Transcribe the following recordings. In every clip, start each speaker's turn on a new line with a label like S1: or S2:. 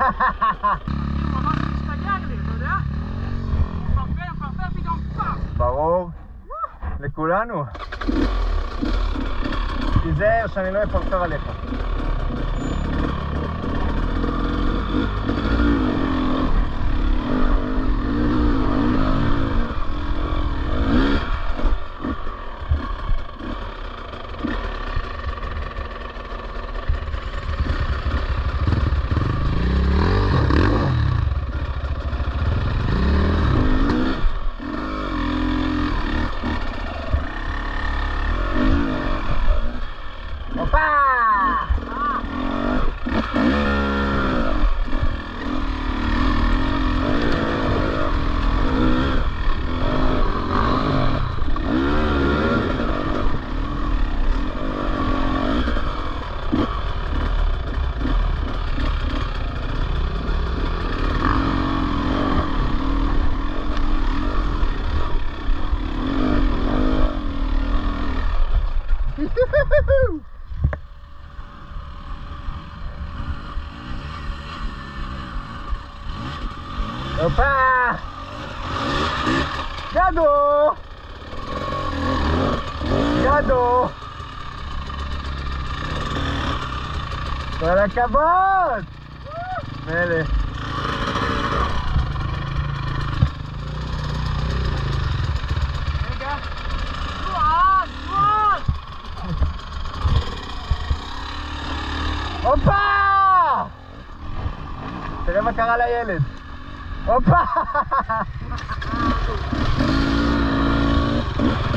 S1: ברור. לכולנו. תיזהר שאני לא אפרפר עליך. Opa! Cadô! Cadô! Agora acabou! Beleza. Opa! תראה מה a לילד. Opa!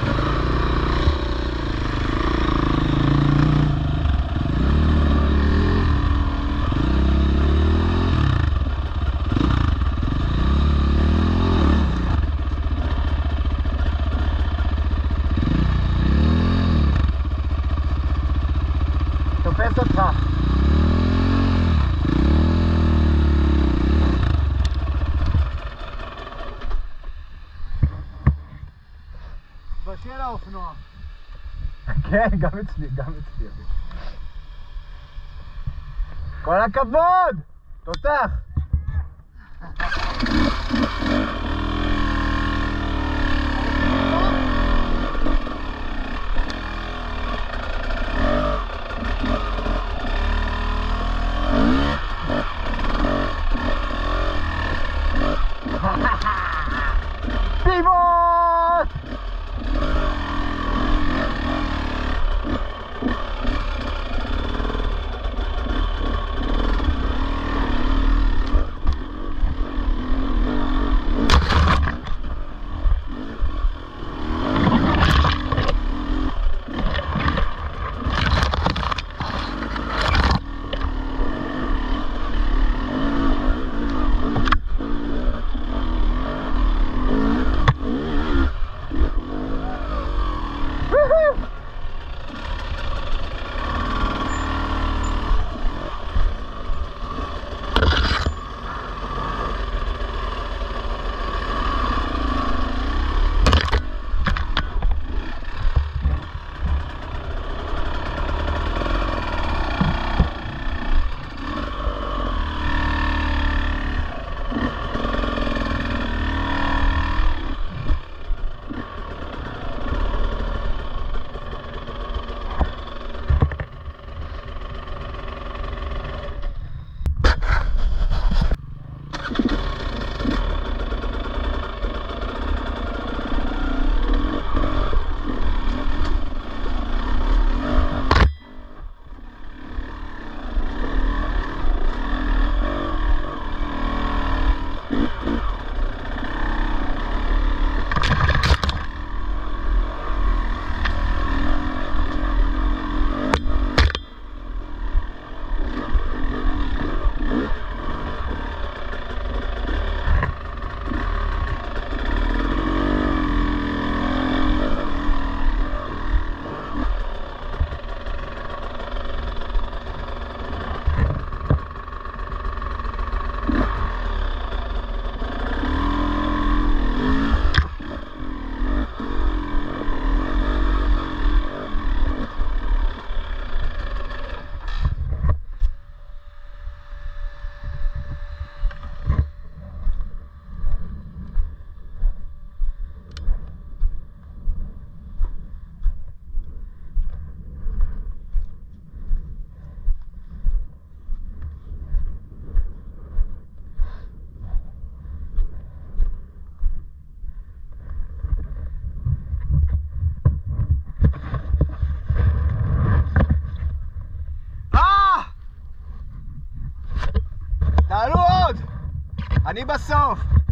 S2: בשל האופנוע.
S1: כן, גם אצלי, גם אצלי. כל הכבוד! תותח! אני בסוף!